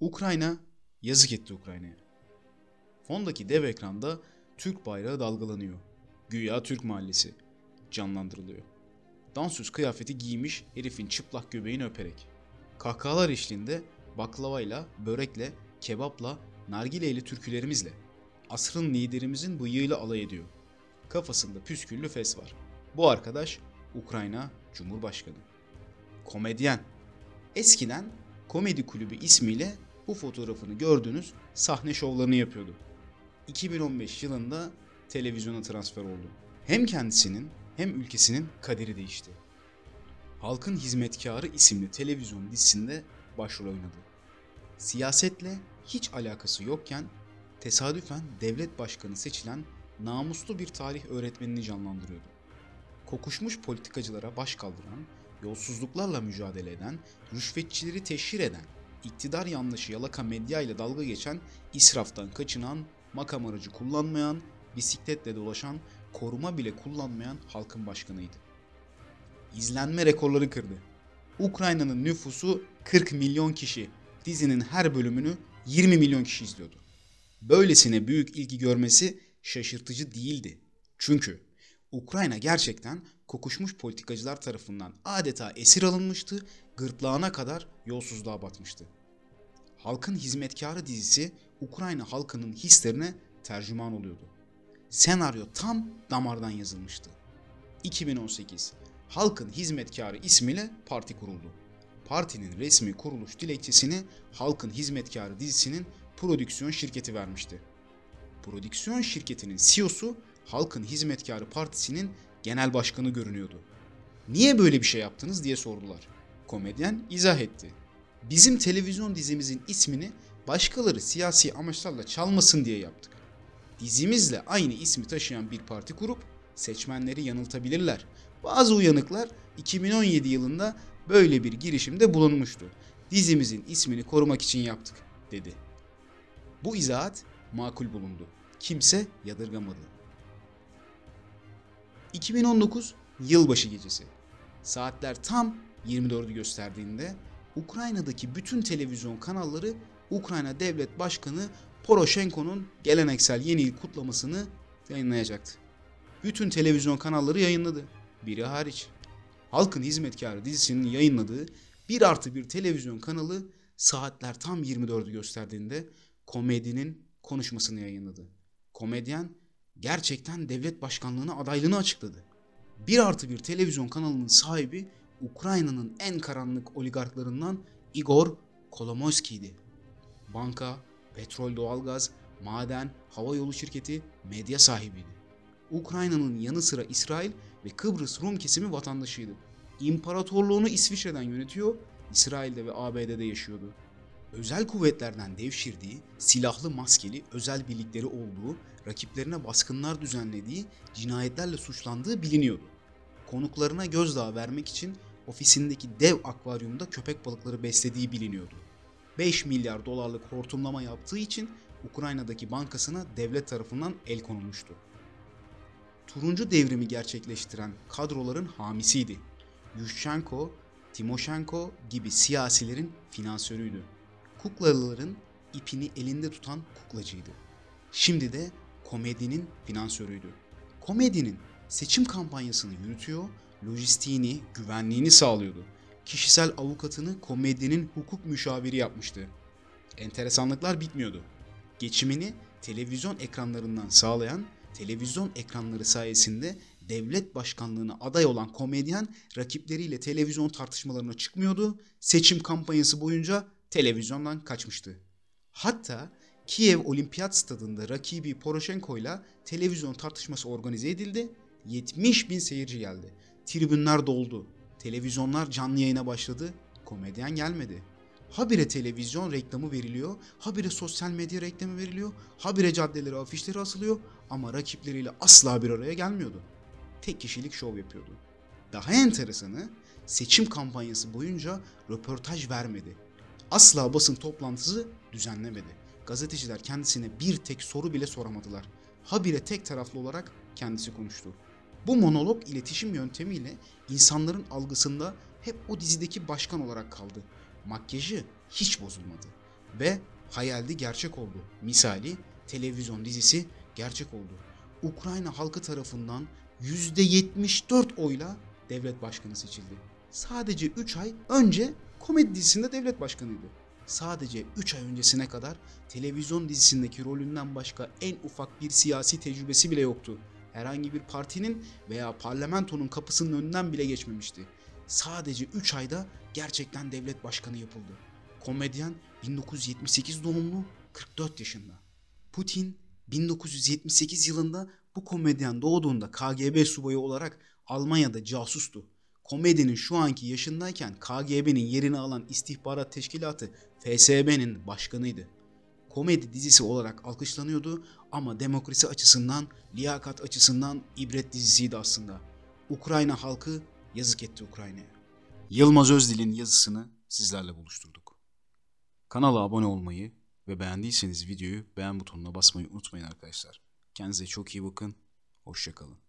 Ukrayna yazık etti Ukrayna'ya. Fondaki dev ekranda Türk bayrağı dalgalanıyor. Güya Türk mahallesi canlandırılıyor. Dansöz kıyafeti giymiş herifin çıplak göbeğini öperek. Kahkahalar eşliğinde baklavayla, börekle, kebapla, nargileyle türkülerimizle, asrın liderimizin bıyığıyla alay ediyor. Kafasında püsküllü fes var. Bu arkadaş Ukrayna Cumhurbaşkanı. Komedyen. Eskiden komedi kulübü ismiyle bu fotoğrafını gördüğünüz sahne şovlarını yapıyordu. 2015 yılında televizyona transfer oldu. Hem kendisinin hem ülkesinin kaderi değişti. Halkın Hizmetkarı isimli televizyon dizisinde başrol oynadı. Siyasetle hiç alakası yokken tesadüfen devlet başkanı seçilen namuslu bir tarih öğretmenini canlandırıyordu. Kokuşmuş politikacılara baş kaldıran, yolsuzluklarla mücadele eden, rüşvetçileri teşhir eden, iktidar yanlışı yalaka medya ile dalga geçen, israftan kaçınan, makam aracı kullanmayan, bisikletle dolaşan, koruma bile kullanmayan halkın başkanıydı. İzlenme rekorları kırdı. Ukrayna'nın nüfusu 40 milyon kişi. Dizinin her bölümünü 20 milyon kişi izliyordu. Böylesine büyük ilgi görmesi şaşırtıcı değildi. Çünkü Ukrayna gerçekten kokuşmuş politikacılar tarafından adeta esir alınmıştı, gırtlağına kadar yolsuzluğa batmıştı. Halkın Hizmetkarı dizisi Ukrayna halkının hislerine tercüman oluyordu. Senaryo tam damardan yazılmıştı. 2018 Halkın Hizmetkarı ismiyle parti kuruldu. Partinin resmi kuruluş dilekçesini Halkın Hizmetkarı dizisinin prodüksiyon şirketi vermişti. Prodüksiyon şirketinin CEO'su Halkın Hizmetkarı Partisi'nin genel başkanı görünüyordu. Niye böyle bir şey yaptınız diye sordular. Komedyen izah etti. Bizim televizyon dizimizin ismini başkaları siyasi amaçlarla çalmasın diye yaptık. Dizimizle aynı ismi taşıyan bir parti kurup seçmenleri yanıltabilirler. Bazı uyanıklar 2017 yılında böyle bir girişimde bulunmuştu. Dizimizin ismini korumak için yaptık dedi. Bu izahat makul bulundu. Kimse yadırgamadı. 2019 yılbaşı gecesi. Saatler tam 24'ü gösterdiğinde Ukrayna'daki bütün televizyon kanalları Ukrayna Devlet Başkanı Poroshenko'nun geleneksel yeni yıl kutlamasını yayınlayacaktı. Bütün televizyon kanalları yayınladı. Biri hariç. Halkın Hizmetkarı dizisinin yayınladığı bir artı bir televizyon kanalı saatler tam 24'ü gösterdiğinde komedinin konuşmasını yayınladı. Komedyen gerçekten devlet başkanlığına adaylığını açıkladı. Bir artı bir televizyon kanalının sahibi Ukrayna'nın en karanlık oligarklarından Igor Kolomoyski'ydi. Banka, petrol doğalgaz, maden, hava yolu şirketi, medya sahibiydi. Ukrayna'nın yanı sıra İsrail ve Kıbrıs Rum kesimi vatandaşıydı. İmparatorluğunu İsviçre'den yönetiyor, İsrail'de ve ABD'de yaşıyordu. Özel kuvvetlerden devşirdiği, silahlı maskeli özel birlikleri olduğu, rakiplerine baskınlar düzenlediği, cinayetlerle suçlandığı biliniyordu. Konuklarına gözdağı vermek için ofisindeki dev akvaryumda köpek balıkları beslediği biliniyordu. 5 milyar dolarlık hortumlama yaptığı için Ukrayna'daki bankasına devlet tarafından el konulmuştu. Turuncu devrimi gerçekleştiren kadroların hamisiydi. Yushchenko, Timoshenko gibi siyasilerin finansörüydü. Kuklalıların ipini elinde tutan kuklacıydı. Şimdi de komedinin finansörüydü. Komedinin seçim kampanyasını yürütüyor, lojistiğini, güvenliğini sağlıyordu. Kişisel avukatını komedinin hukuk müşaviri yapmıştı. Enteresanlıklar bitmiyordu. Geçimini televizyon ekranlarından sağlayan, televizyon ekranları sayesinde devlet başkanlığına aday olan komedyen rakipleriyle televizyon tartışmalarına çıkmıyordu. Seçim kampanyası boyunca televizyondan kaçmıştı. Hatta Kiev Olimpiyat Stadında rakibi Poroshenko ile televizyon tartışması organize edildi. 70 bin seyirci geldi. Tribünler doldu. Televizyonlar canlı yayına başladı. Komedyen gelmedi. Habire televizyon reklamı veriliyor, habire sosyal medya reklamı veriliyor, habire caddelere afişleri asılıyor ama rakipleriyle asla bir araya gelmiyordu. Tek kişilik şov yapıyordu. Daha enteresanı seçim kampanyası boyunca röportaj vermedi. Asla basın toplantısı düzenlemedi. Gazeteciler kendisine bir tek soru bile soramadılar. Habire tek taraflı olarak kendisi konuştu. Bu monolog iletişim yöntemiyle insanların algısında hep o dizideki başkan olarak kaldı. Makyajı hiç bozulmadı. ve hayaldi gerçek oldu. Misali televizyon dizisi gerçek oldu. Ukrayna halkı tarafından %74 oyla devlet başkanı seçildi. Sadece 3 ay önce komedi dizisinde devlet başkanıydı. Sadece 3 ay öncesine kadar televizyon dizisindeki rolünden başka en ufak bir siyasi tecrübesi bile yoktu. Herhangi bir partinin veya parlamentonun kapısının önünden bile geçmemişti. Sadece 3 ayda gerçekten devlet başkanı yapıldı. Komedyen 1978 doğumlu 44 yaşında. Putin 1978 yılında bu komedyen doğduğunda KGB subayı olarak Almanya'da casustu. Komedinin şu anki yaşındayken KGB'nin yerini alan istihbarat teşkilatı FSB'nin başkanıydı. Komedi dizisi olarak alkışlanıyordu ama demokrasi açısından, liyakat açısından ibret dizisiydi aslında. Ukrayna halkı yazık etti Ukrayna'ya. Yılmaz Özdil'in yazısını sizlerle buluşturduk. Kanala abone olmayı ve beğendiyseniz videoyu beğen butonuna basmayı unutmayın arkadaşlar. Kendinize çok iyi bakın. Hoşçakalın.